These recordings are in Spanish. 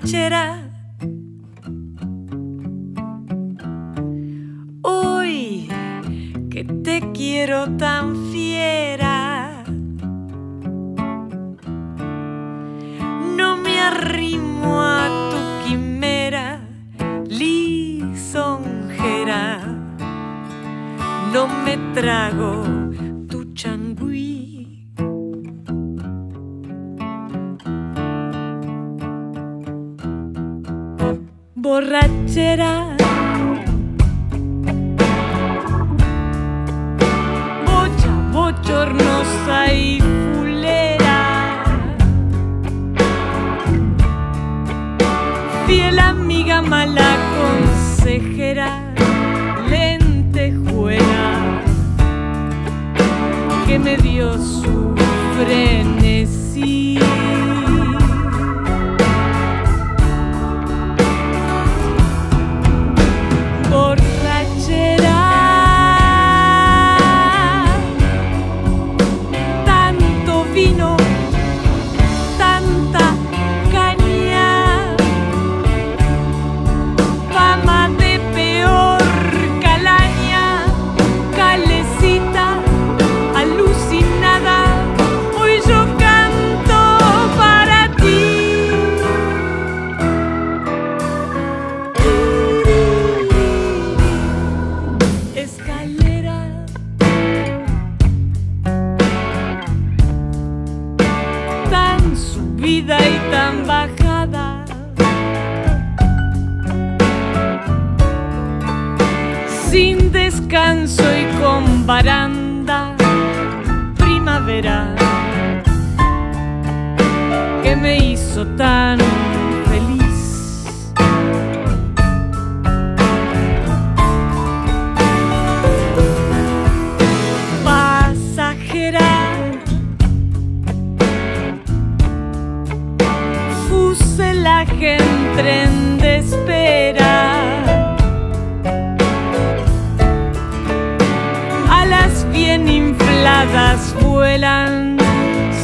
borrachera. Hoy que te quiero tan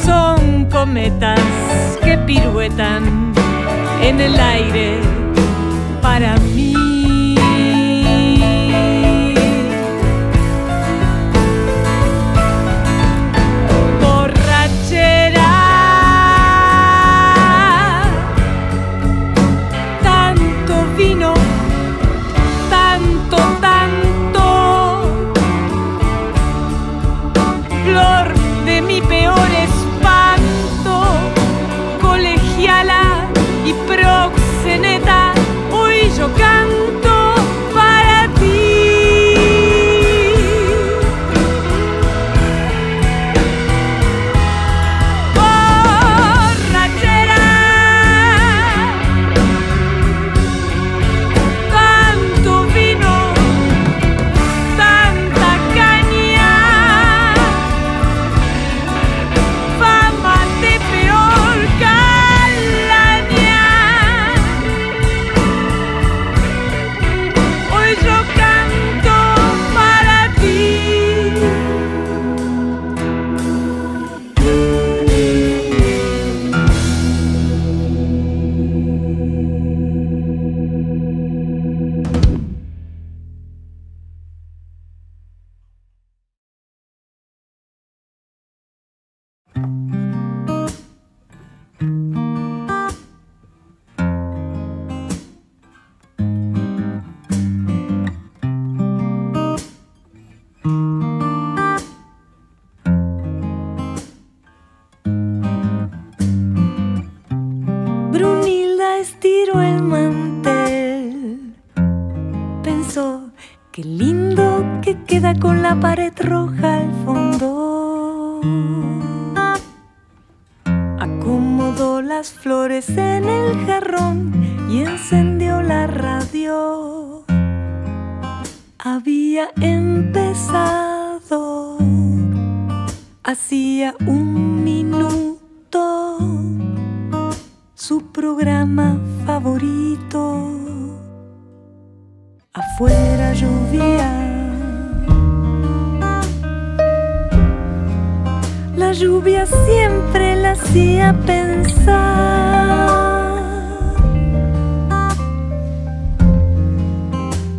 son cometas que piruetan en el aire para mí. lluvia siempre la hacía pensar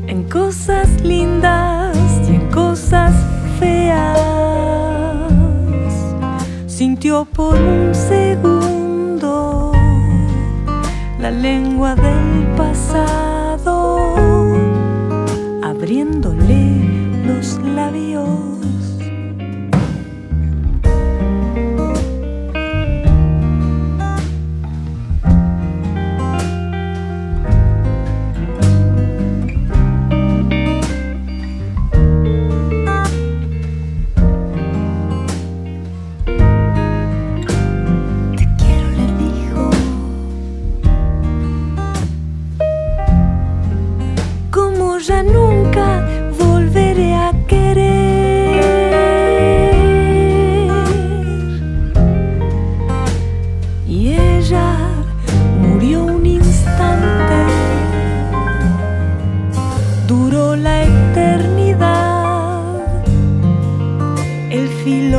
en cosas lindas y en cosas feas. Sintió por un segundo la lengua del pasado abriendo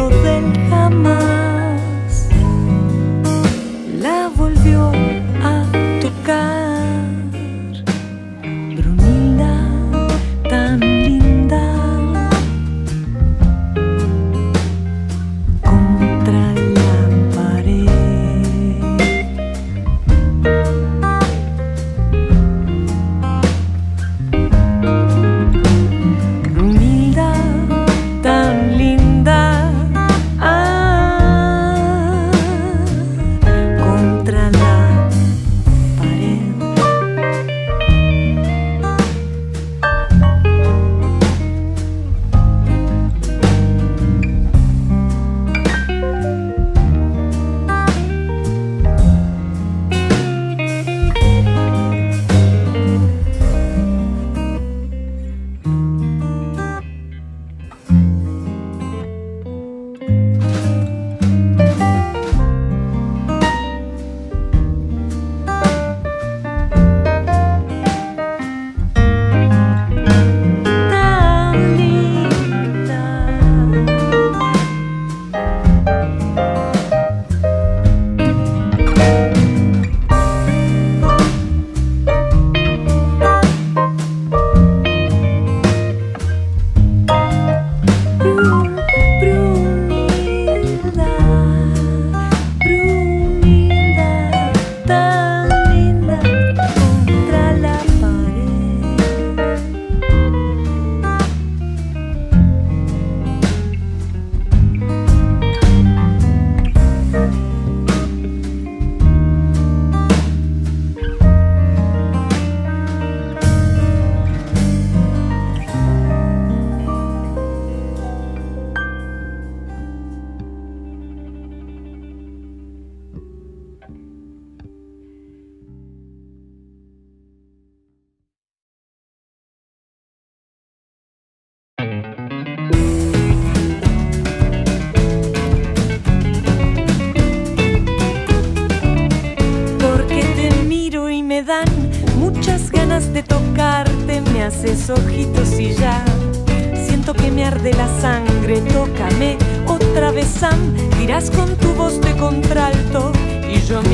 orden jamás.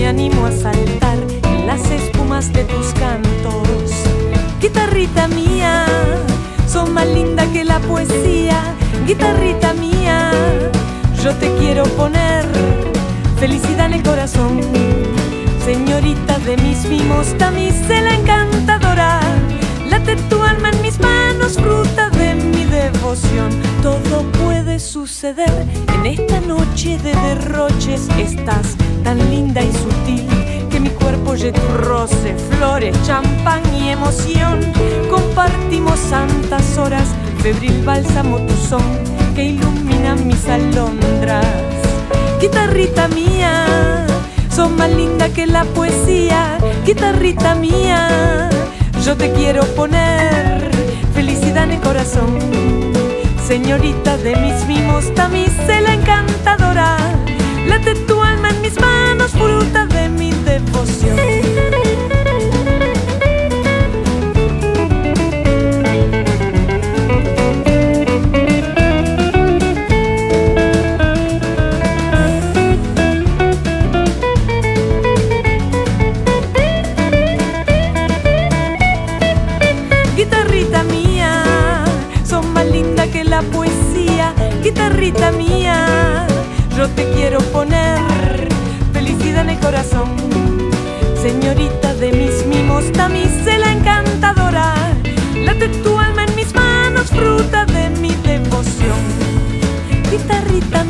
Animo a saltar en las espumas de tus cantos. Guitarrita mía, son más linda que la poesía. Guitarrita mía, yo te quiero poner felicidad en el corazón. Señorita de mis mimos, damisela encantadora Late tu alma en mis manos, fruta de mi devoción. Todo puede suceder en esta noche de derroches. Estás tan linda y sutil que mi cuerpo oye tu roce, flores, champán y emoción. Compartimos santas horas, febril bálsamo tu son que ilumina mis alondras. Guitarrita mía, son más linda que la poesía. Guitarrita mía yo te quiero poner felicidad en el corazón. Señorita de mis mimos, damisela encantadora, late tu alma en mis manos, fruta de mi devoción. Guitarrita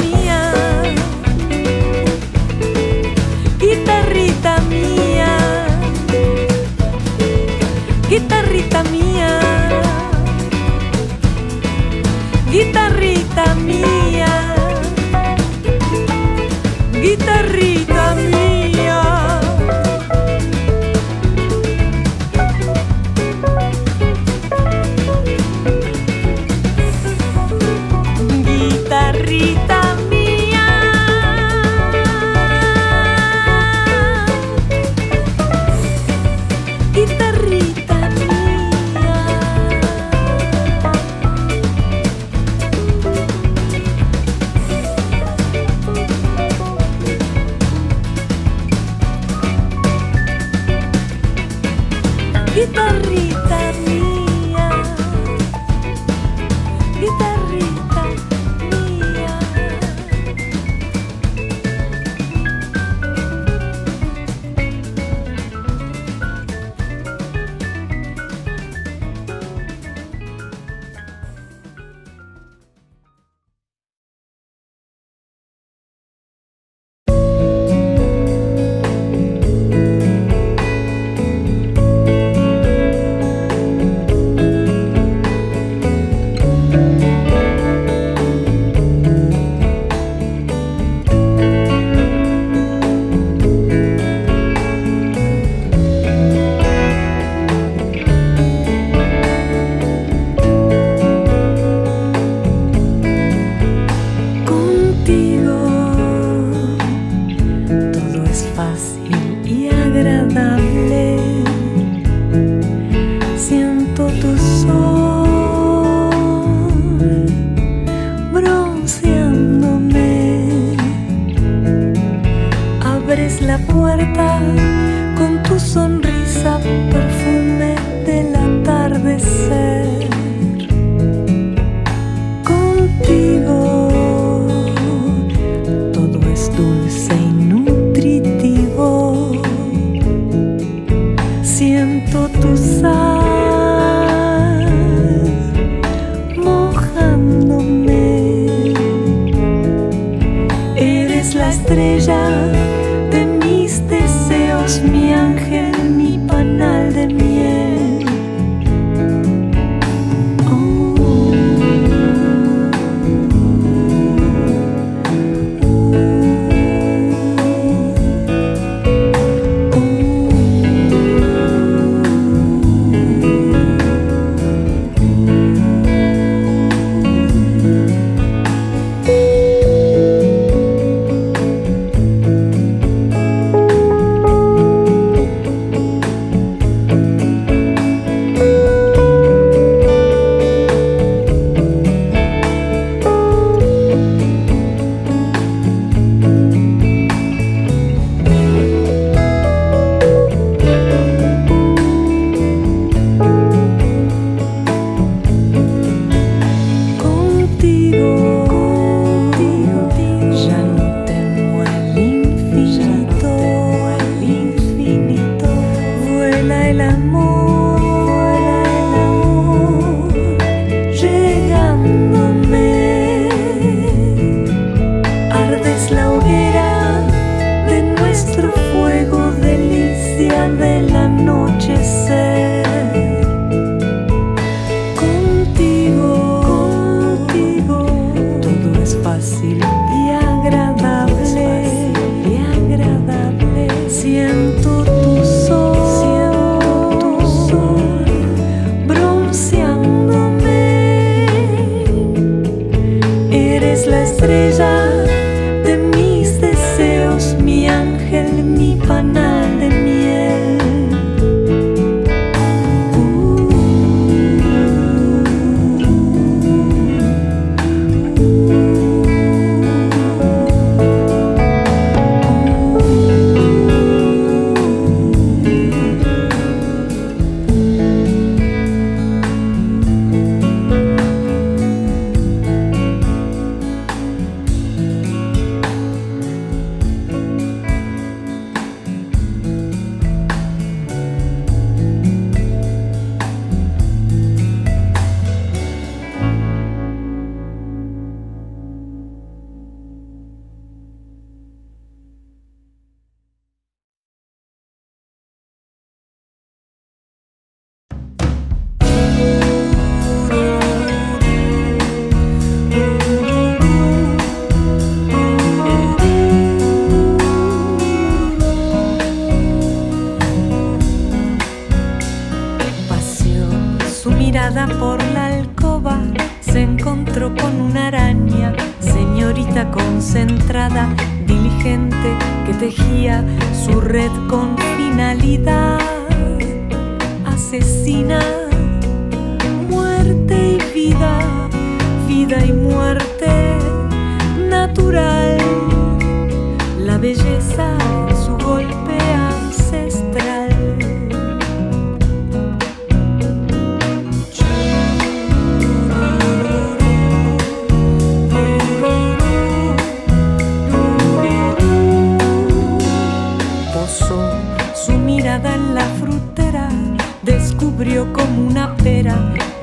Guitarrita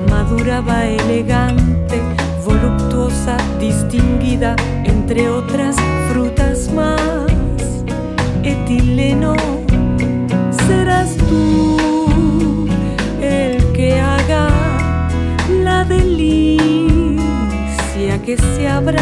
maduraba elegante, voluptuosa, distinguida, entre otras frutas más. Etileno, serás tú el que haga la delicia que se abra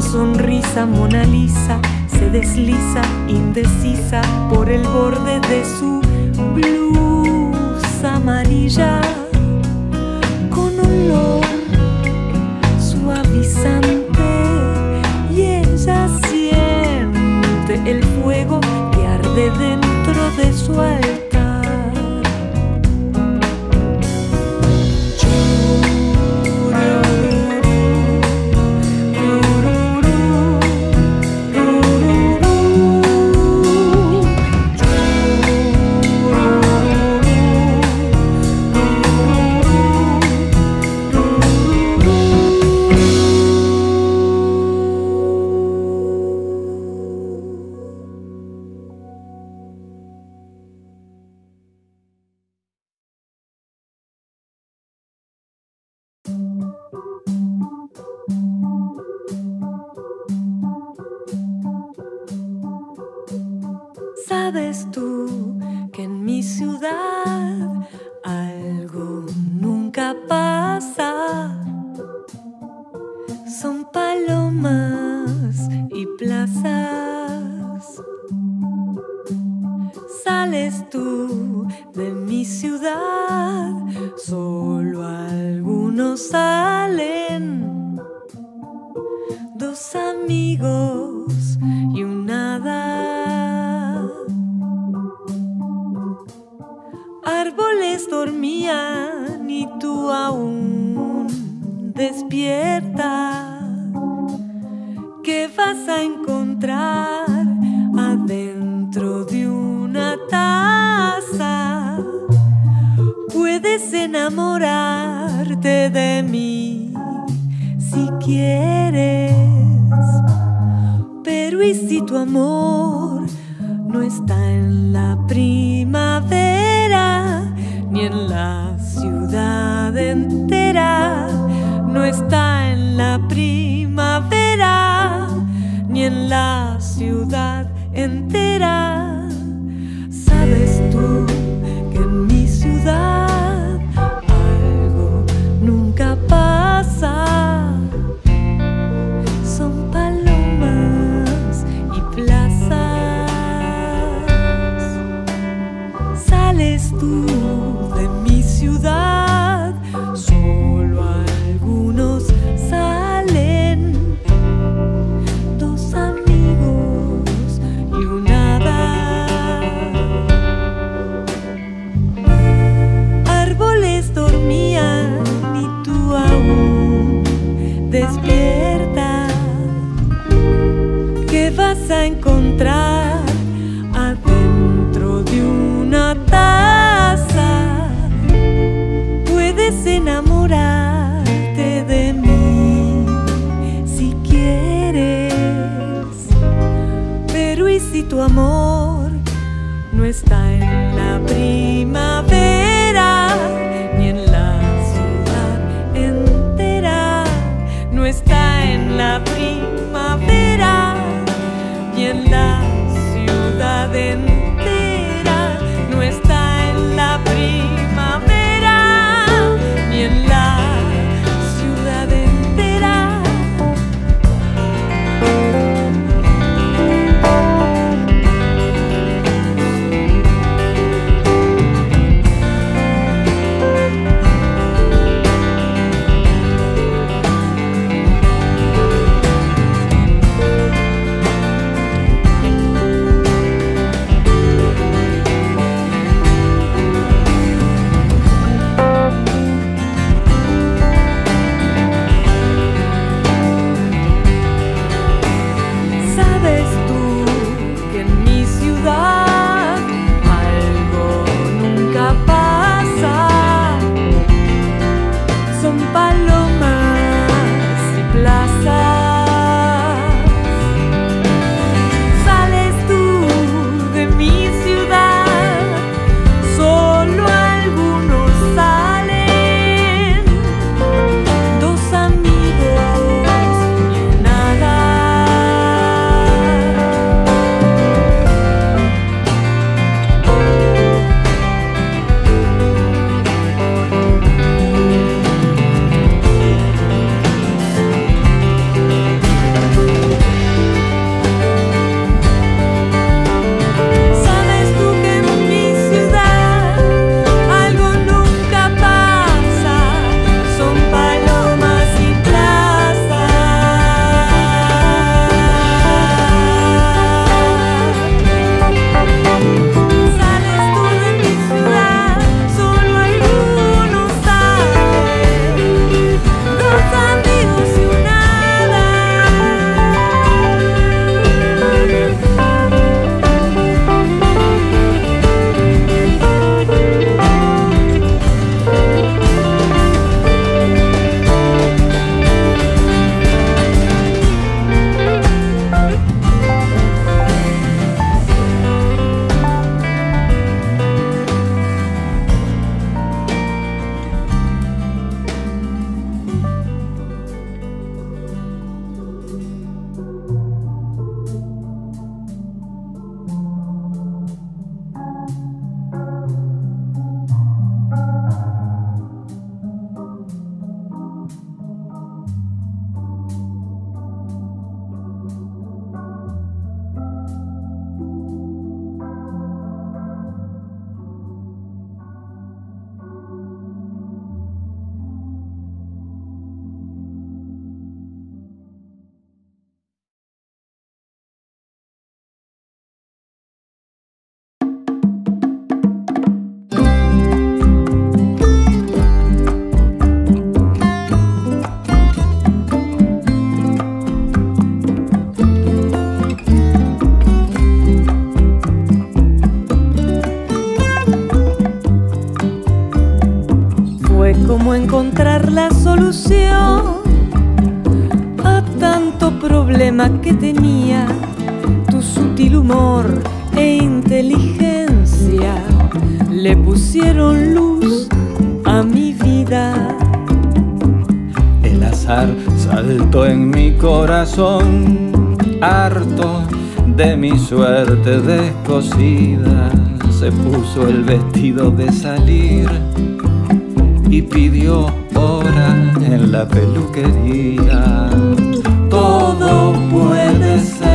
Sonrisa Mona Lisa se desliza indecisa por el borde de su blue. dos amigos y un hada. Árboles dormían y tú aún despierta. ¿Qué vas a encontrar adentro de una taza? Puedes enamorarte de mí tu amor no está en la prima. Que tenía, tu sutil humor e inteligencia le pusieron luz a mi vida. El azar saltó en mi corazón, harto de mi suerte descosida, se puso el vestido de salir y pidió hora en la peluquería todo puede ser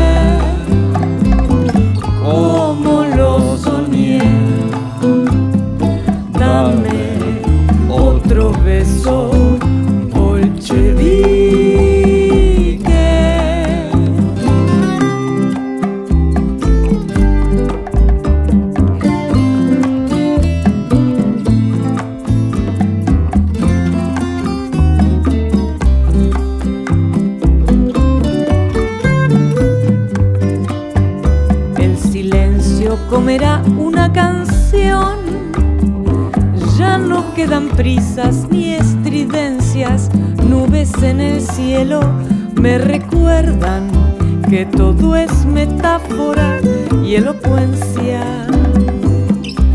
comerá una canción. Ya no quedan prisas ni estridencias, nubes en el cielo me recuerdan que todo es metáfora y elocuencia.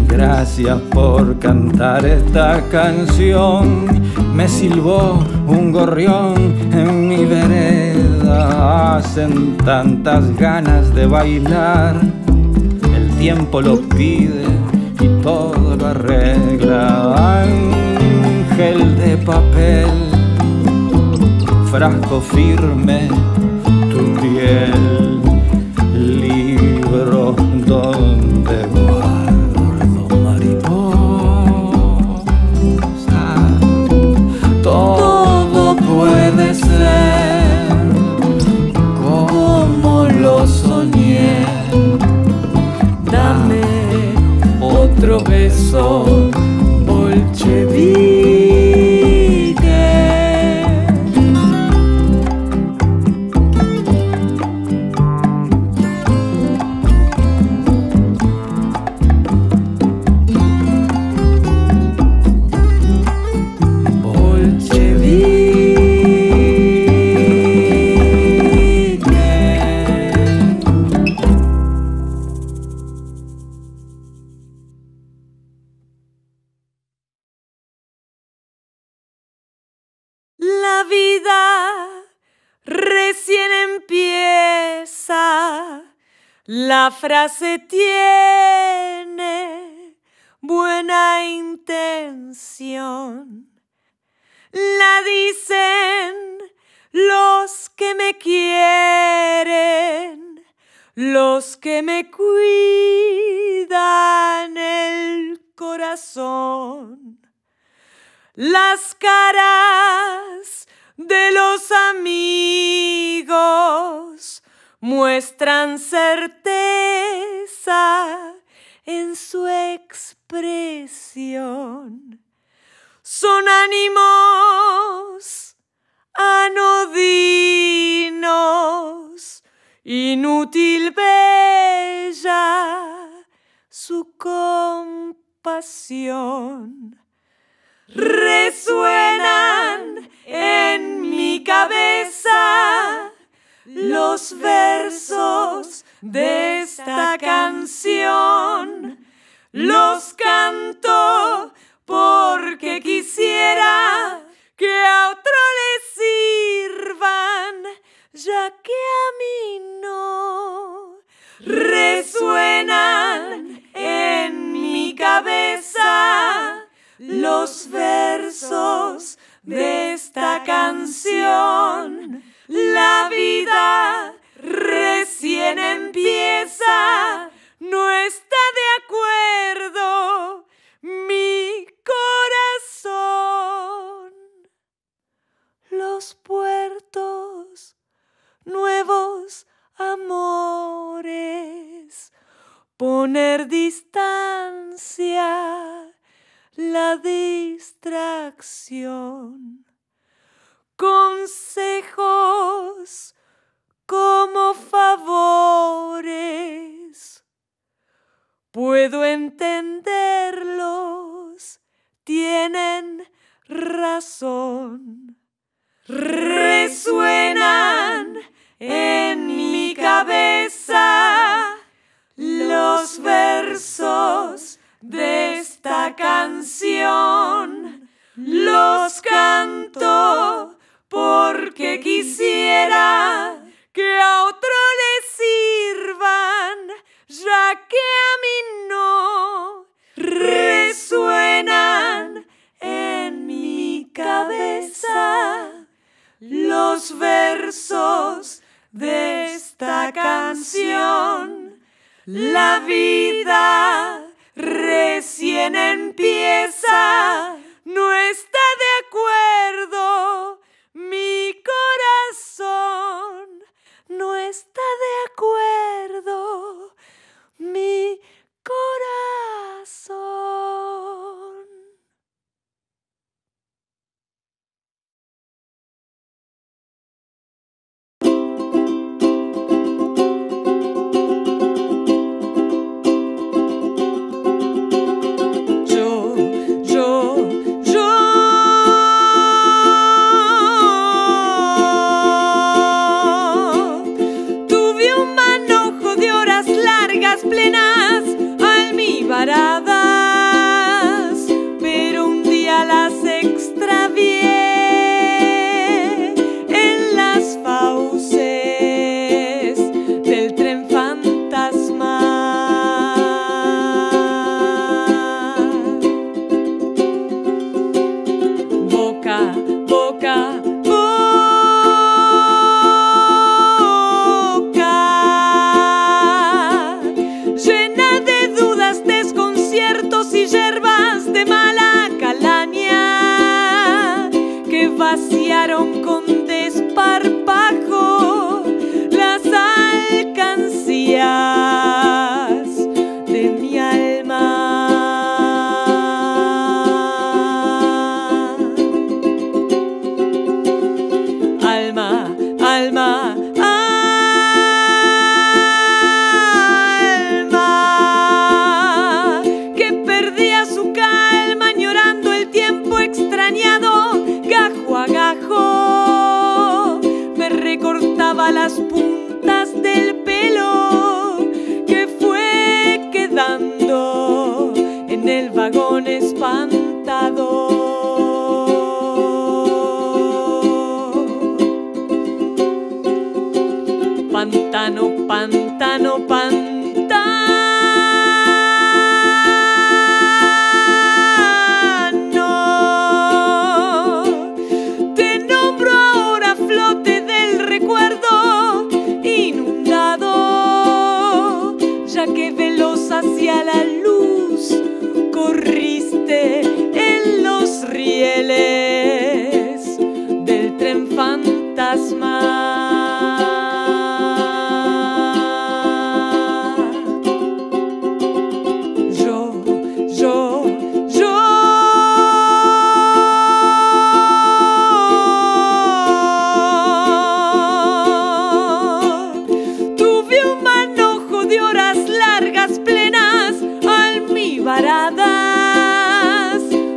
Gracias por cantar esta canción. Me silbó un gorrión en mi vereda. Hacen tantas ganas de bailar. Tiempo lo pide y todo lo arregla. Ángel de papel, frasco firme, tu piel, libro donde otro La frase tiene buena intención. La dicen los que me quieren, los que me cuidan el corazón. Las caras de los amigos muestran certeza en su expresión. Son ánimos anodinos, inútil bella su compasión. Resuenan en mi cabeza los versos de esta canción. Los canto porque quisiera que a otro le sirvan, ya que a mí no. Resuenan en mi cabeza los versos de esta canción la vida recién empieza, no está de acuerdo mi corazón. Los puertos, nuevos amores, poner distancia, la distracción consejos como favores. Puedo entenderlos, tienen razón. Resuenan en mi cabeza los versos de esta canción. Los canto porque quisiera que a otro le sirvan, ya que a mí no resuenan en mi cabeza los versos de esta canción. La vida recién empieza,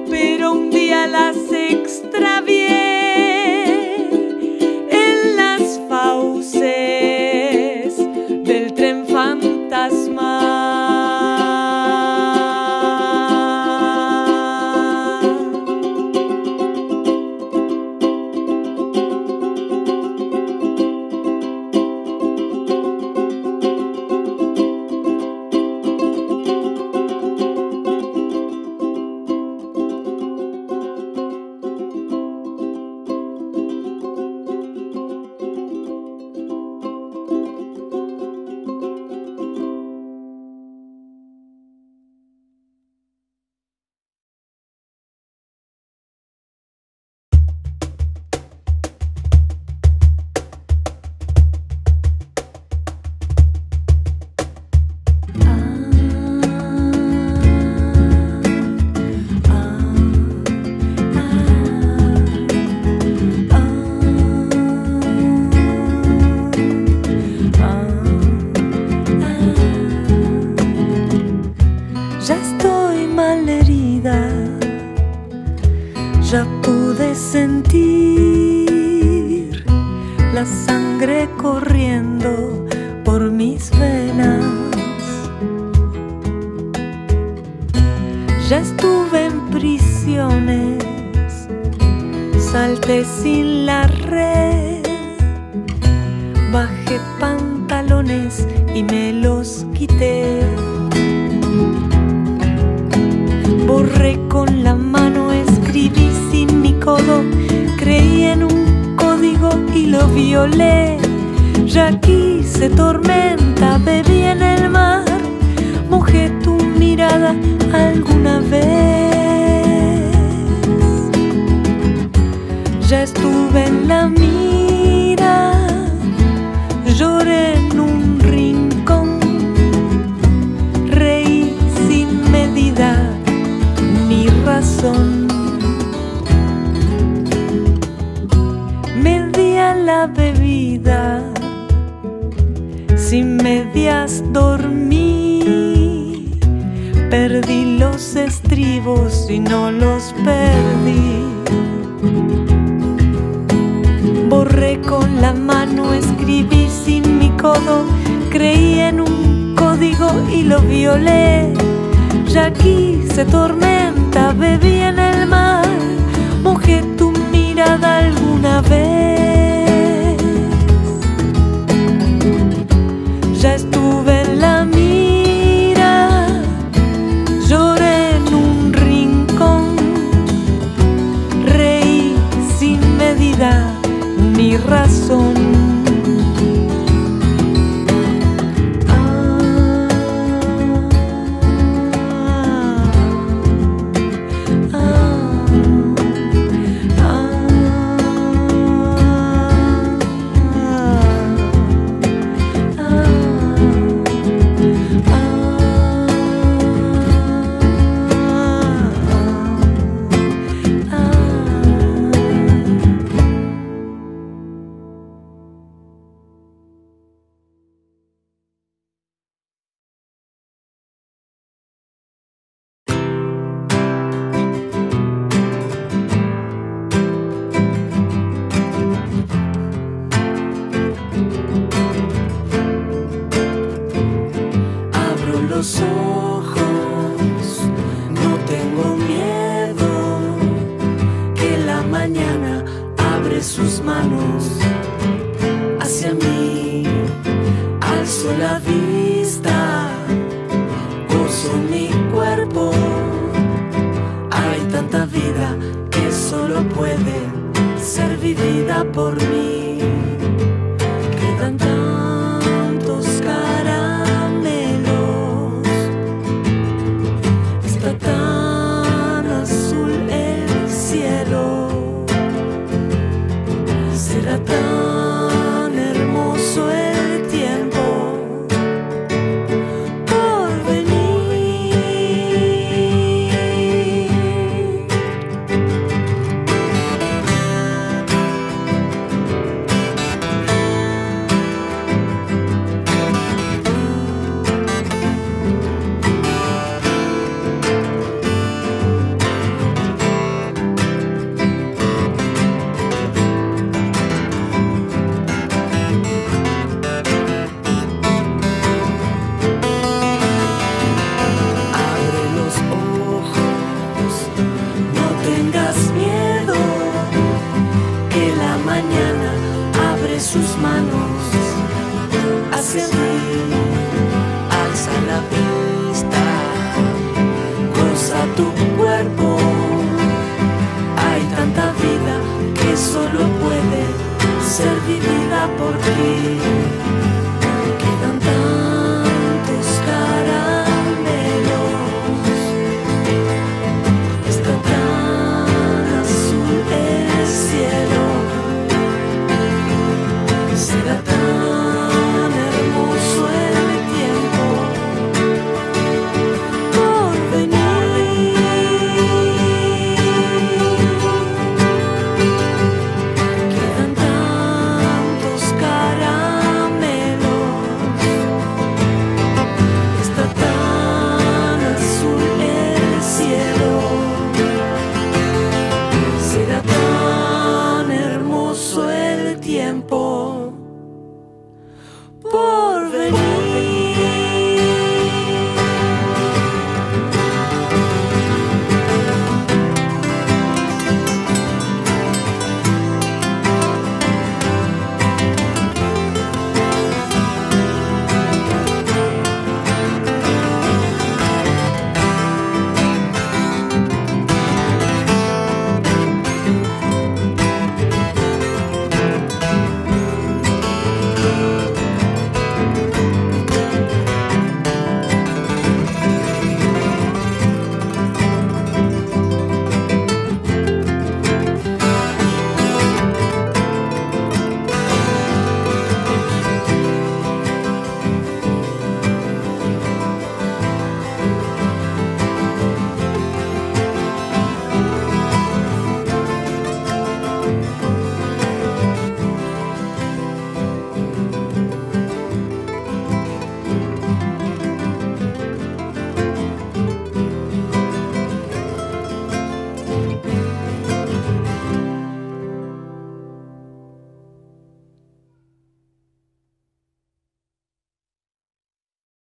pero un día las extravié. ya pude sentir la sangre corriendo por mis venas. Ya estuve en prisiones, salté sin la red, bajé pantalones y me los quité. Borré con la creí en un código y lo violé. Ya quise tormenta, bebí en el mar, mojé tu mirada alguna vez. Ya estuve en la mía. vida sin medias dormí, perdí los estribos y no los perdí. Borré con la mano, escribí sin mi codo, creí en un código y lo violé. Ya quise tormenta, bebí en el mar, mojé tu mirada alguna vez. tu.